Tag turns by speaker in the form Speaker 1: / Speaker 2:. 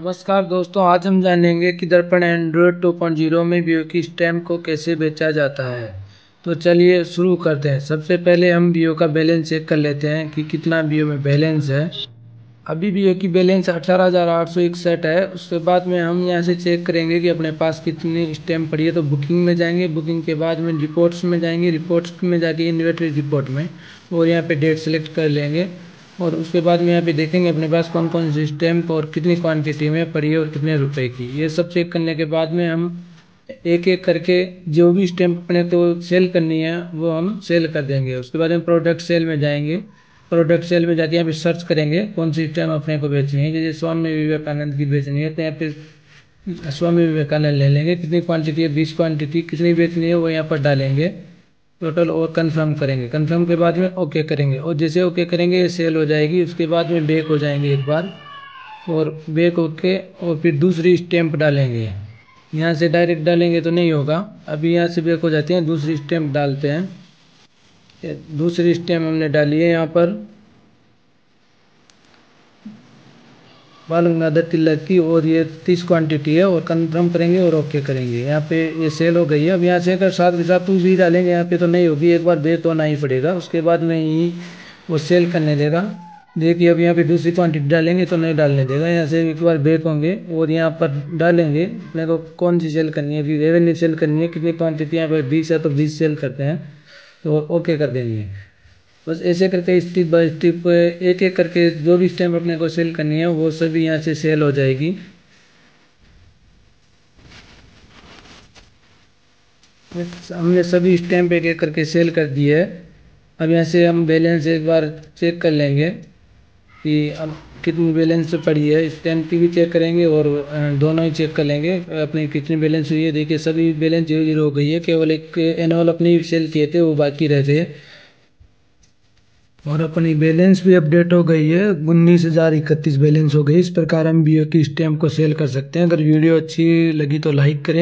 Speaker 1: नमस्कार दोस्तों, आज हम जानेंगे कि दर्पण एंड्रॉयड 2.0 में वीओ की स्टैम्प को कैसे बेचा जाता है। तो चलिए शुरू करते हैं। सबसे पहले हम वीओ का बैलेंस चेक कर लेते हैं कि कितना वीओ में बैलेंस है। अभी वीओ की बैलेंस अठारह हज़ार आठ सौ इकसठ है। उसके बाद में हम यहाँ से चेक करेंगे कि अपने पास कितनी स्टैम्प पड़ी है। तो बुकिंग में जाएँगे। बुकिंग के बाद में रिपोर्ट्स में जाएँगे। रिपोर्ट्स में जाके इन्वेंट्री रिपोर्ट में और यहाँ पर डेट सेलेक्ट कर लेंगे। और उसके बाद में यहाँ पे देखेंगे अपने पास कौन कौन सी स्टैम्प और कितनी क्वांटिटी में पड़ी है और कितने रुपए की। ये सब चेक करने के बाद में हम एक एक करके जो भी स्टैम्प अपने को तो सेल करनी है, वो हम सेल कर देंगे। उसके बाद में प्रोडक्ट सेल में जाएँगे। प्रोडक्ट सेल में जाके यहाँ पे सर्च करेंगे, कौन सी स्टैम्प अपने को बेचनी है। जैसे स्वामी विवेकानंद की बेचनी है तो यहाँ पे स्वामी विवेकानंद ले लेंगे। कितनी क्वांटिटी है? बीस क्वांटिटी कितनी बेचनी है, वो यहाँ पर डालेंगे। टोटल और कंफर्म करेंगे। कंफर्म के बाद में ओके करेंगे। और जैसे ओके करेंगे सेल हो जाएगी। उसके बाद में बेक हो जाएँगे एक बार। और बेक ओके और फिर दूसरी स्टैंप डालेंगे। यहाँ से डायरेक्ट डालेंगे तो नहीं होगा। अभी यहाँ से बेक हो जाते हैं, दूसरी स्टैंप डालते हैं। दूसरी स्टैम्प हमने डाली है यहाँ पर। बाल गंगाधर तिलक की और ये तीस क्वांटिटी है और कन्फर्म करेंगे और ओके करेंगे। यहाँ पे ये सेल हो गई है। अब यहाँ से अगर साथ के साथ भी डालेंगे यहाँ पे तो नहीं होगी। एक बार बेच तो ही पड़ेगा। उसके बाद में ही वो सेल करने देगा। देखिए, अब यहाँ पे दूसरी क्वांटिटी डालेंगे तो नहीं डालने देगा। यहाँ से एक बार बेच होंगे और यहाँ पर डालेंगे। अपने को कौन सी सेल करनी है? अभी रेवेन्यू सेल करनी है। कितनी क्वान्टिटी यहाँ पर बीस है तो बीस सेल करते हैं। तो ओके कर देंगे। बस ऐसे करके स्टिप बाय स्टिप एक एक करके जो भी स्टैम्प अपने को सेल करनी है, वो सभी यहाँ से सेल हो जाएगी। हमने सभी स्टैम्प एक एक करके सेल कर दिए है। अब यहाँ से हम बैलेंस एक बार चेक कर लेंगे कि अब कितनी बैलेंस पड़ी है। स्टैम्प की भी चेक करेंगे और दोनों ही चेक कर लेंगे। अपनी कितनी बैलेंस हुई है। देखिए, सभी बैलेंस ज़ीरो ज़ीरो हो गई है। केवल एक एनुअल अपनी सेल किए थे, वो बाकी रहते हैं और अपनी बैलेंस भी अपडेट हो गई है। उन्नीस हज़ार इकतीस बैलेंस हो गई। इस प्रकार हम बी की स्टैम्प को सेल कर सकते हैं। अगर वीडियो अच्छी लगी तो लाइक करें।